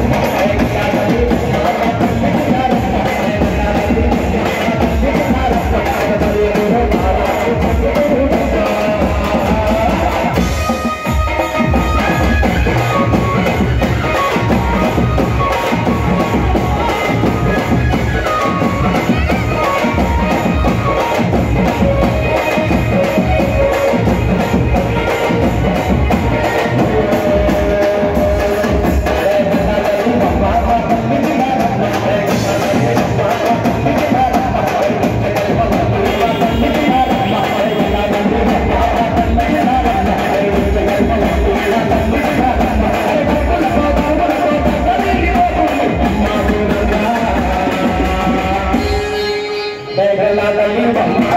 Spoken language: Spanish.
Thank la linda.